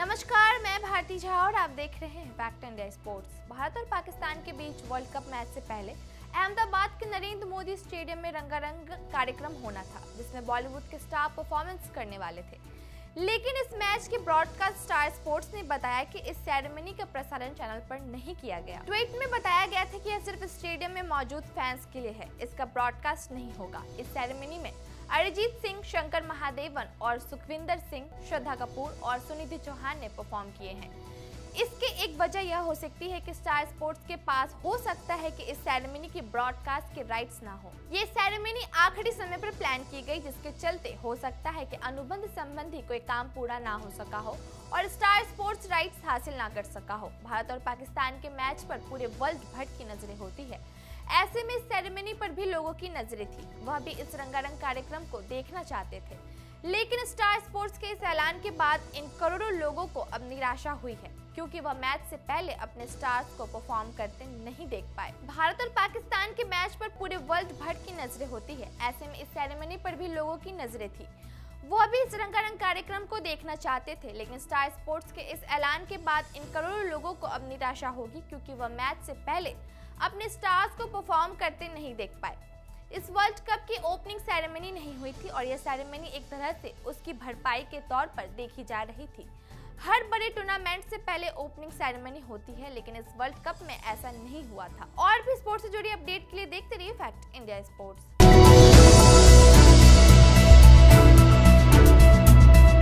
नमस्कार, मैं भारती झा और आप देख रहे हैं back to India sports Bharat और पाकिस्तान के बीच वर्ल्ड कप मैच से पहले अहमदाबाद के नरेंद्र मोदी स्टेडियम में रंगारंग कार्यक्रम होना था, जिसमें बॉलीवुड के स्टार परफॉर्मेंस करने वाले थे। लेकिन इस मैच के ब्रॉडकास्ट स्टार स्पोर्ट्स ने बताया कि इस सेरेमनी का प्रसारण चैनल पर नहीं किया गया। ट्वीट में बताया गया था कि यह सिर्फ़ स्टेडियम में मौजूद फैंस के लिए है, इसका ब्रॉडकास्ट नहीं होगा। इस सेरेमनी में अरिजीत सिंह, शंकर महादेवन और सुखविंदर सिंह, श्रद्धा कपूर और सुनिधि चौहान ने परफॉर्म किए हैं। इसके एक वजह यह हो सकती है कि स्टार स्पोर्ट्स के पास हो सकता है कि इस सेरेमनी की ब्रॉडकास्ट के राइट्स ना हो। ये सेरेमनी आखिरी समय पर प्लान की गई, जिसके चलते हो सकता है कि अनुबंध संबंधी कोई काम पूरा ना हो सका हो और स्टार स्पोर्ट्स राइट्स हासिल ना कर सका हो। भारत और पाकिस्तान के मैच पर पूरे वर्ल्ड भर की नज़रें होती है। ऐसे में सेरेमनी पर भी लोगों की नज़रें थी। वह भी इस रंगारंग कार्यक्रम को देखना चाहते थे। लेकिन स्टार स्पोर्ट्स के इस ऐलान के बाद इन करोड़ों लोगों को अब निराशा हुई है, क्योंकि वह मैच से पहले अपने स्टार्स को परफॉर्म करते नहीं देख पाए। भारत और पाकिस्तान के मैच पर पूरे वर्ल्ड भर की नज़रें होती है। ऐसे में इस सेरेमनी पर भी लोगों की नज़रें थी। वह अभी इस रंगारंग कार्यक्रम को देखना चाहते थे, लेकिन स्टार स्पोर्ट्स के इस ऐलान के बाद इन करोड़ों लोगों को अब निराशा होगी क्योंकि वह मैच से पहले अपने स्टार्स को परफॉर्म करते नहीं देख पाए। इस वर्ल्ड कप की ओपनिंग सेरेमनी नहीं हुई थी और यह सेरेमनी एक तरह से उसकी भरपाई के तौर पर देखी जा रही थी। हर बड़े टूर्नामेंट से पहले ओपनिंग सेरेमनी होती है, लेकिन इस वर्ल्ड कप में ऐसा नहीं हुआ था। और भी स्पोर्ट्स से जुड़ी अपडेट के लिए देखते रहिए फैक्ट इंडिया स्पोर्ट्स